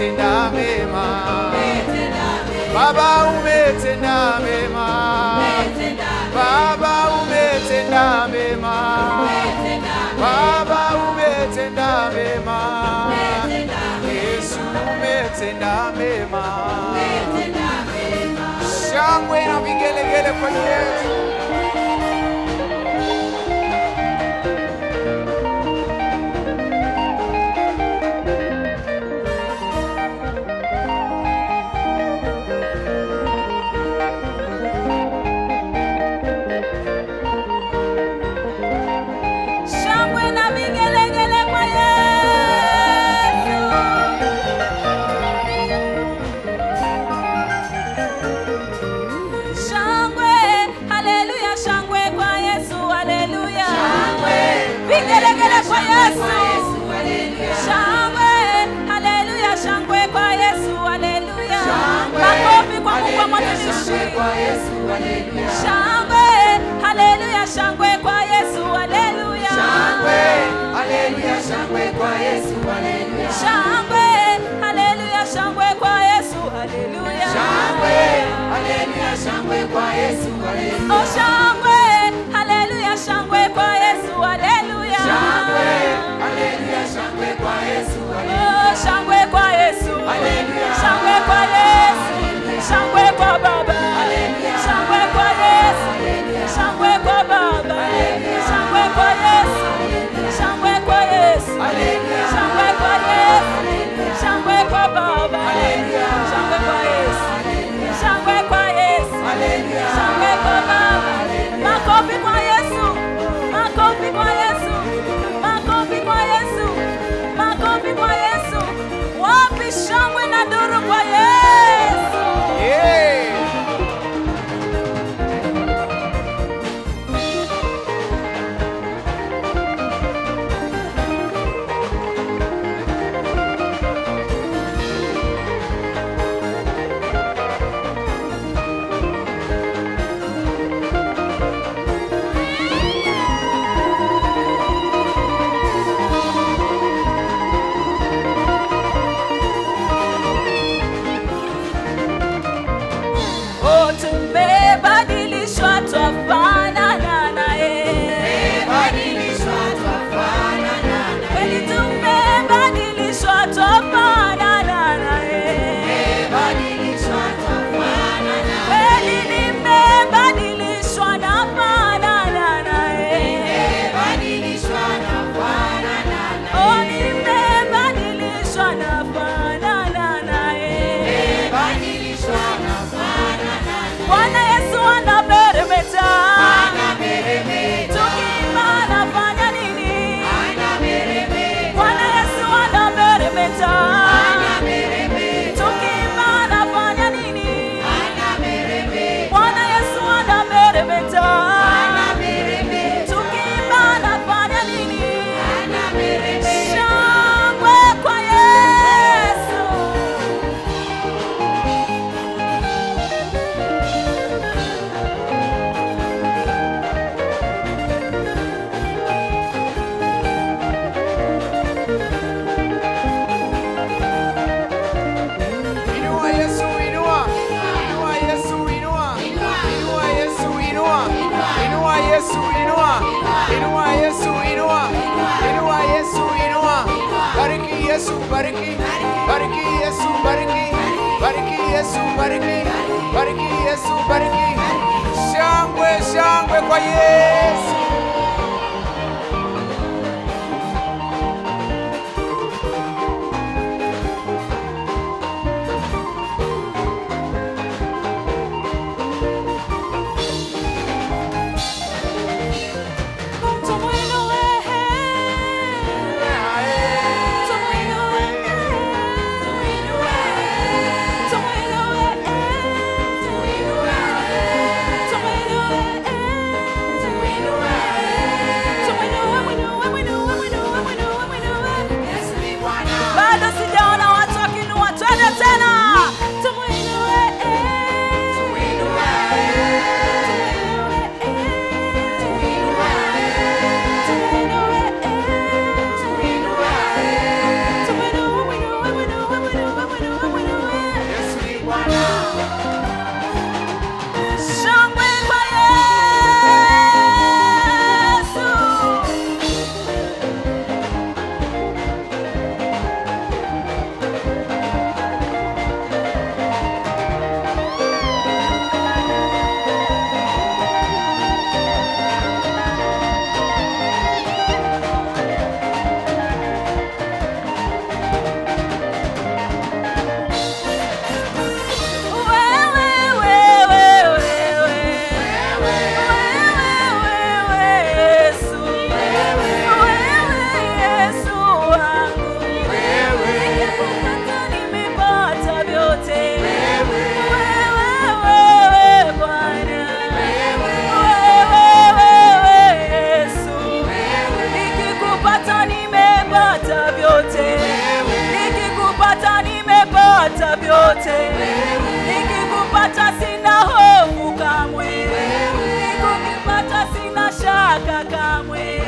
umetenda mema, Baba umetenda mema, Baba umetenda mema, Baba umetenda mema, Yesu umetenda mema. Shangwe na vigelegele kwa Yesu. shangwe kwa Yesu haleluya. Shangwe kwa Yesu. Hallelujah. Yesu inua, inua Yesu inua, inua Yesu inua. Bariki Yesu bariki, bariki Yesu bariki, bariki Yesu bariki, bariki Yesu bariki. Shangwe shangwe kwa Yesu. nikikupata nimepata vyote, nikikupata nimepata vyote, nikikupata sina hofu kamwe, nikikupata sina shaka kamwe.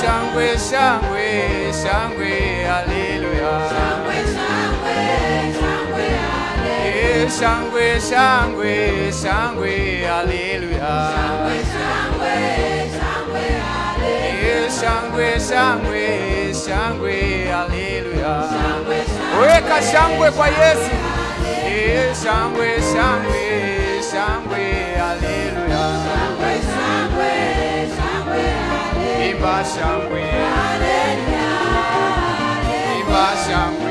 Imba shangwe, shangwe, shangwe, haleluya. Eh, Shangwe, shangwe, shangwe, haleluya. Eh, Shangwe, shangwe, shangwe, haleluya. Weka shangwe kwa Yesu. Eh, Shangwe, shangwe, shangwe, Imba shangwe. Imba shangwe.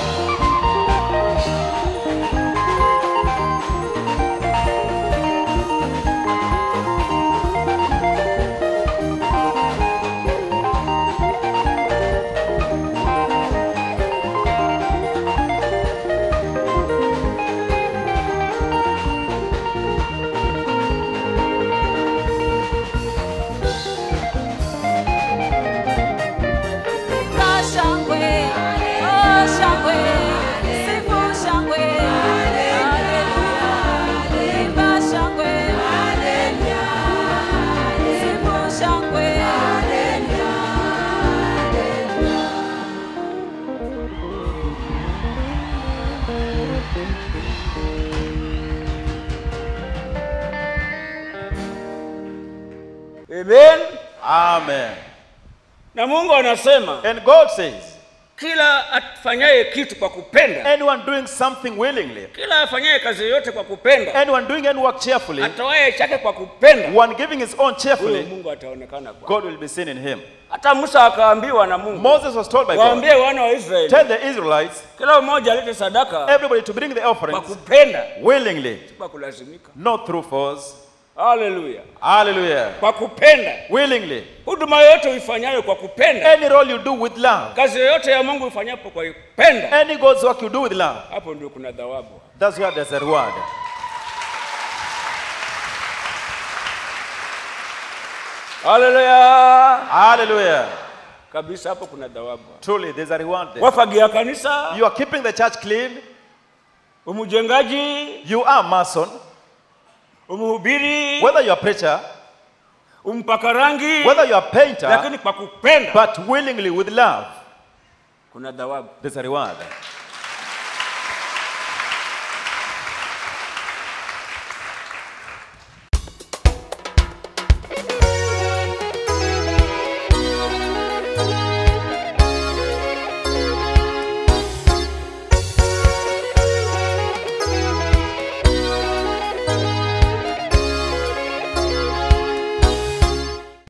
Amen. Amen. Na Mungu anasema And God says, kila afanyaye kitu kwa kupenda, anyone doing something willingly, kila afanyaye kazi yoyote kwa kupenda, anyone doing any work cheerfully, atoaye chake kwa kupenda, one giving his own cheerfully, Mungu ataonekana kwa. God will be seen in him. Hata Musa akaambiwa na Mungu, Moses was told by God, waambie wana wa Israeli, tell the Israelites, kila mmoja alete sadaka everybody to bring the kwa kupenda, willingly, kwa kulazimika. not through force. Haleluya, Hallelujah. kwa kupenda. Willingly. Huduma yoyote uifanyayo kwa kupenda, Any role you do with love, kazi yoyote ya Mungu ifanyapo kwa kupenda, any God's work you do with love, hapo ndio kuna thawabu. that's where there's a reward. Hallelujah. Hallelujah. kabisa, hapo kuna thawabu. Truly, there's a reward there. Wafagia kanisa, You are keeping the church clean. Umujengaji. You are mason. Umhubiri, Whether you're a preacher, umpaka rangi, whether you're a painter, lakini kwa kupenda but willingly with love, kuna thawabu. there's a reward.